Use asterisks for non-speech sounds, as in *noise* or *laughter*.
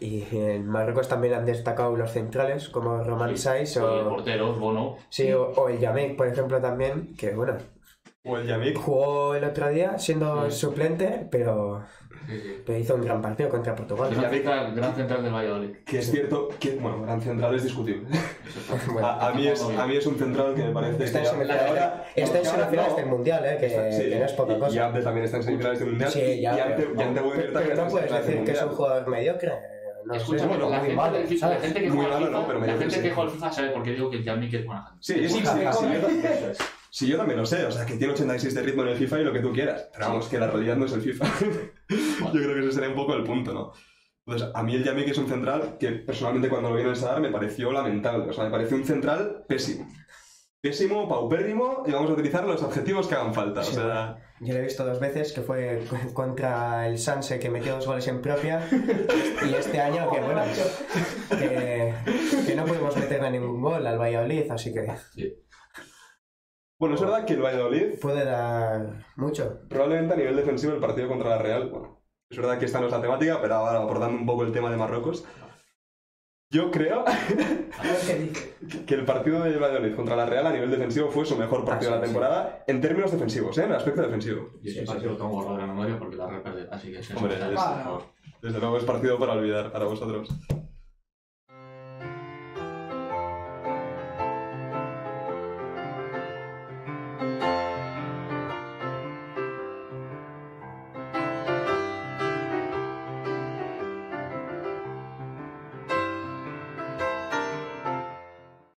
Y en Marruecos también han destacado los centrales, como Roman Saiz O el portero, Bono. sí, o, o el Yamek, por ejemplo, también, que bueno, O el Yamik. jugó el otro día siendo Sí. suplente, pero, Sí, sí. pero hizo un gran partido contra Portugal. Gran central, gran central del Valladolid. Que es cierto que, bueno, gran central es discutible. *laughs* Bueno, A, a mí es, a mí es un central que me parece Está en que ya- semifinales, ahora- está en semifinales no. del Mundial, ¿eh? que, Sí, que no es poca y- cosa. Y Abde también está en semifinales del Mundial. Sí, ya, y Ante, pero- y Ante Wenger Pero, también pero no en puedes decir que es un jugador mediocre. No sé, Escúchame, bueno, la, gente malo, FIFA- la gente que Muy juega al malo, FIFA, no, pero la gente sí. que juega al FIFA sabe por qué digo que el Yamik es buena gente. Sí, sí, sí, sí, yo también lo sé, o sea, que tiene 86 de ritmo en el FIFA y lo que tú quieras. Pero vamos, que la realidad no es el FIFA. *laughs* yo creo que ese sería un poco el punto, ¿no? Entonces, a mí el Yamik es un central que personalmente cuando lo vi en el Sadar me pareció lamentable. O sea, me pareció un central pésimo. Pésimo, paupérrimo, y vamos a utilizar los adjetivos que hagan falta. O Sí. sea, Yo lo he visto dos veces, que fue contra el Sanse, que metió dos goles en propia, y este año, que *laughs* bueno, que, que no pudimos meterle ningún gol al Valladolid, así que Sí. Bueno, es verdad que el Valladolid, puede dar mucho. probablemente a nivel defensivo, el partido contra la Real, bueno, es verdad que esta no es la temática, pero ahora abordando un poco el tema de Marruecos, yo creo *laughs* que el partido del Valladolid contra la Real a nivel defensivo fue su mejor partido Ah, de la sí, temporada en términos defensivos, ¿eh? en el aspecto defensivo. Y ese partido lo tengo borrado de la memoria porque la reperdí. Así que es Hombre. Desde luego es partido para olvidar para vosotros.